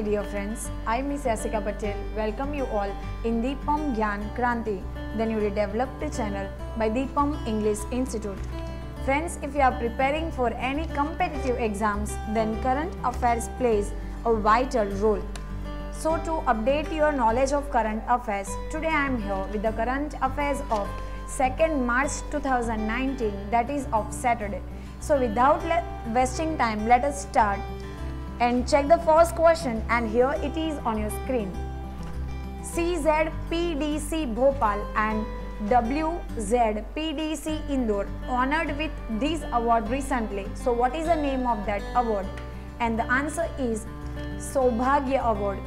my dear friends. I, Miss Yashika Patel, welcome you all in Deepam Gyan Kranti, the newly developed channel by Deepam English Institute. Friends, if you are preparing for any competitive exams, then current affairs plays a vital role. So, to update your knowledge of current affairs, today I am here with the current affairs of 2nd March 2019, that is of Saturday. So, without wasting time, let us start and check the first question and here it is on your screen. CZPDC Bhopal and WZPDC Indore honored with this award recently. So what is the name of that award? And the answer is Saubhagya Award.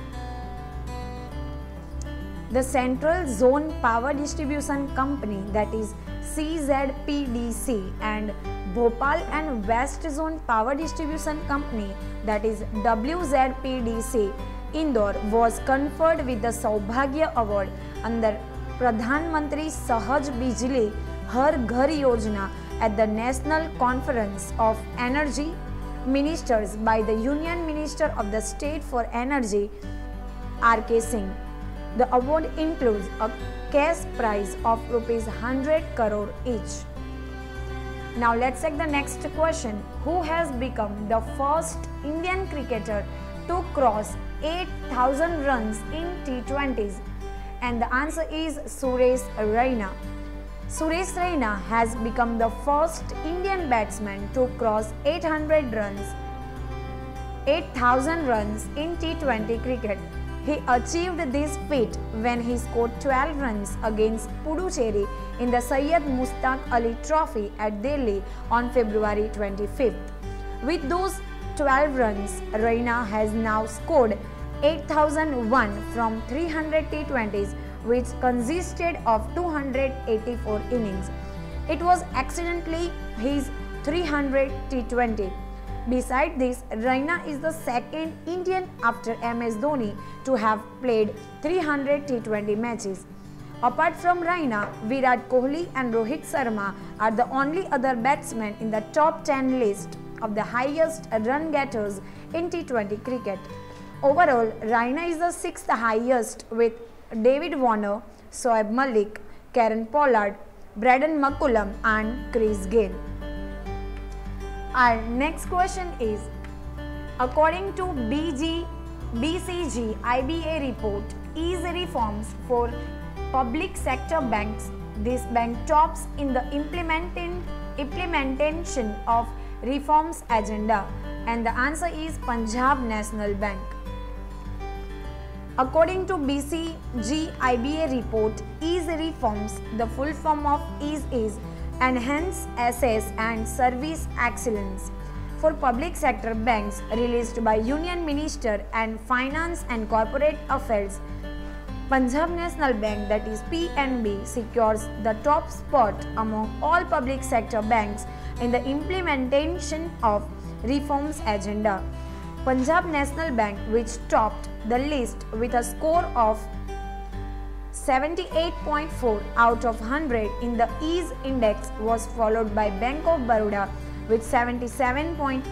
The Central Zone Power Distribution Company that is CZPDC and Bhopal and West Zone Power Distribution Company that is WZPDC Indore was conferred with the Saubhagya Award under Pradhan Mantri Sahaj Bijli Har Ghar Yojana at the National Conference of Energy Ministers by the Union Minister of the State for Energy R.K. Singh. The award includes a cash prize of rupees 100 crore each. Now let's take the next question. Who has become the first Indian cricketer to cross 8000 runs in T20s? And the answer is Suresh Raina. Suresh Raina has become the first Indian batsman to cross 800 runs 8000 runs in T20 cricket. He achieved this feat when he scored 12 runs against Puducherry in the Syed Mushtaq Ali Trophy at Delhi on February 25th. With those 12 runs, Raina has now scored 8001 from 300 T20s, which consisted of 284 innings. It was accidentally his 300 T20. Beside this, Raina is the second Indian after MS Dhoni to have played 300 T20 matches. Apart from Raina, Virat Kohli and Rohit Sharma are the only other batsmen in the top 10 list of the highest run getters in T20 cricket. Overall, Raina is the sixth highest with David Warner, Shoaib Malik, Kieron Pollard, Brendon McCullum and Chris Gayle. Our next question is According to BG, BCG IBA report, ease reforms for public sector banks, this bank tops in the implementing, implementation of reforms agenda and the answer is Punjab National Bank. According to BCG IBA report, ease reforms, the full form of ease is enhance access and service excellence for public sector banks released by Union Minister and Finance and Corporate Affairs. Punjab National Bank that is PNB secures the top spot among all public sector banks in the implementation of reforms agenda. Punjab National Bank which topped the list with a score of 78.4 out of 100 in the ease index was followed by Bank of Baroda with 77.8,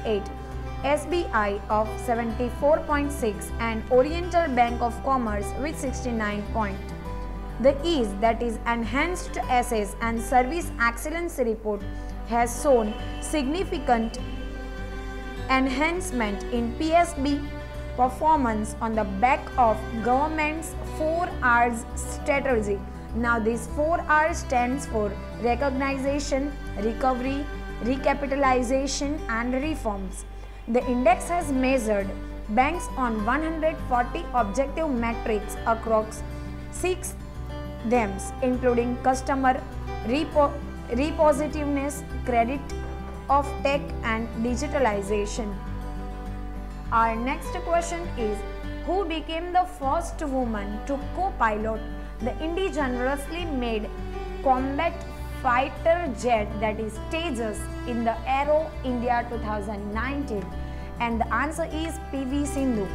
SBI of 74.6 and Oriental Bank of Commerce with 69 point. The ease that is enhanced assets and service excellence report has shown significant enhancement in PSB performance on the back of government's 4 R's strategy. Now this 4 R stands for recognition, recovery, recapitalization and reforms. The index has measured banks on 140 objective metrics across 6 themes including customer repo- repositiveness, credit of tech and digitalization. Our next question is Who became the first woman to co pilot the indigenously made combat fighter jet that is Tejas in the Aero India 2019? And the answer is PV Sindhu.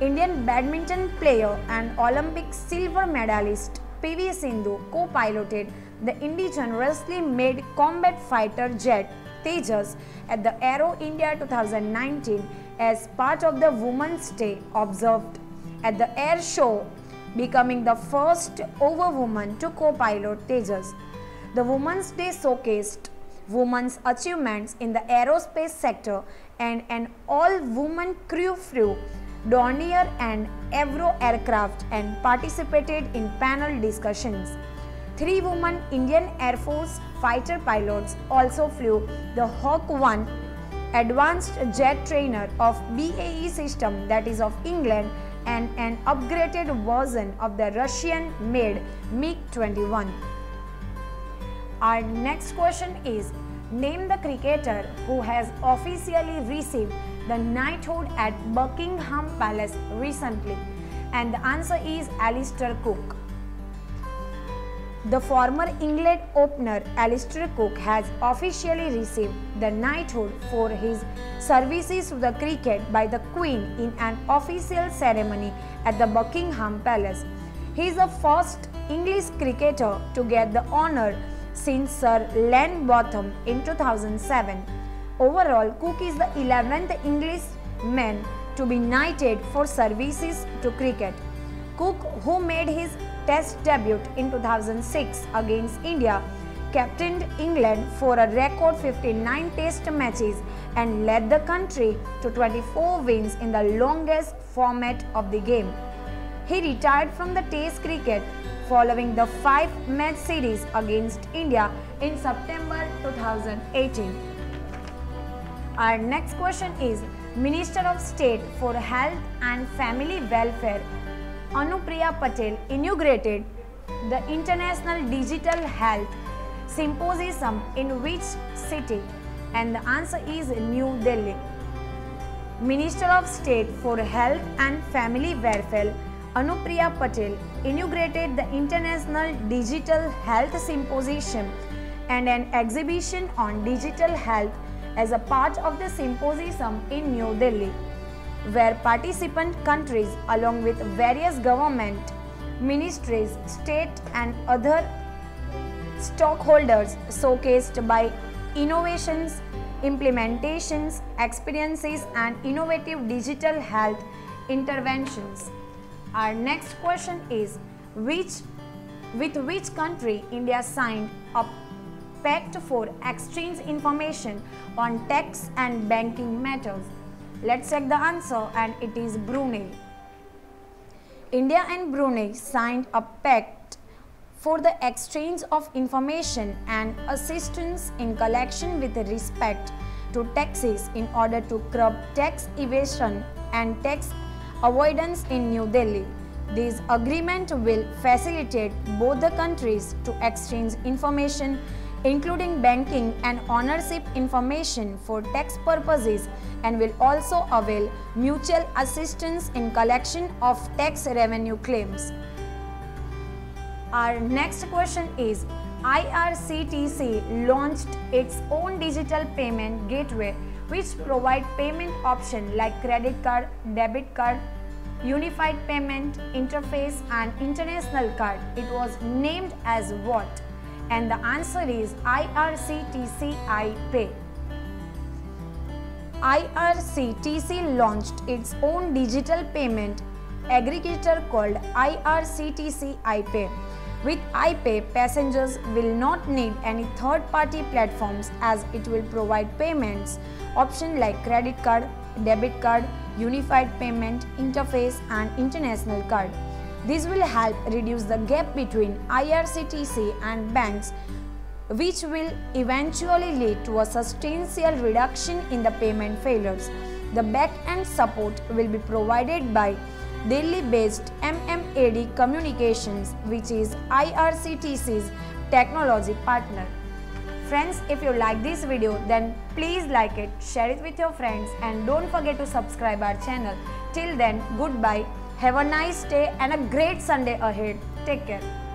Indian badminton player and Olympic silver medalist PV Sindhu co piloted the indigenously made combat fighter jet Tejas at the Aero India 2019 as part of the Women's Day observed at the air show, becoming the first over woman to co-pilot Tejas. The Women's Day showcased women's achievements in the aerospace sector and an all-woman crew flew Dornier and Avro aircraft and participated in panel discussions. Three women Indian Air Force fighter pilots also flew the Hawk 1 advanced jet trainer of BAE system that is of England and an upgraded version of the Russian-made MiG-21. Our next question is Name the cricketer who has officially received the knighthood at Buckingham Palace recently? And the answer is Alastair Cook. The former England opener Alastair Cook has officially received the knighthood for his services to the cricket by the Queen in an official ceremony at the Buckingham Palace. He is the first English cricketer to get the honour since Sir Ian Botham in 2007. Overall, Cook is the 11th Englishman to be knighted for services to cricket. Cook, who made his Test debut in 2006 against India, captained England for a record 59 Test matches and led the country to 24 wins in the longest format of the game. He retired from the Test cricket following the five match series against India in September 2018. Our next question is Minister of State for Health and Family Welfare Anupriya Patel inaugurated the International Digital Health Symposium in which city? And the answer is New Delhi. Minister of State for Health and Family Welfare Anupriya Patel inaugurated the International Digital Health Symposium and an exhibition on digital health as a part of the symposium in New Delhi, where participant countries along with various government, ministries, state and other stockholders showcased by innovations, implementations, experiences and innovative digital health interventions. Our next question is which with which country India signed a pact for exchange information on tax and banking matters? Let's check the answer and it is Brunei. India and Brunei signed a pact for the exchange of information and assistance in collection with respect to taxes in order to curb tax evasion and tax avoidance in New Delhi. This agreement will facilitate both the countries to exchange information including banking and ownership information for tax purposes and will also avail mutual assistance in collection of tax revenue claims. Our next question is IRCTC launched its own digital payment gateway which provide payment option like credit card, debit card, unified payment interface and international card. It was named as what? And the answer is IRCTC iPay. IRCTC launched its own digital payment aggregator called IRCTC iPay. With iPay, passengers will not need any third-party platforms as it will provide payments options like credit card, debit card, unified payment interface and international card. This will help reduce the gap between IRCTC and banks which will eventually lead to a substantial reduction in the payment failures. The back-end support will be provided by Delhi-based MMAD Communications which is IRCTC's technology partner. Friends, if you like this video then please like it, share it with your friends and don't forget to subscribe our channel. Till then, goodbye, have a nice day and a great Sunday ahead. Take care.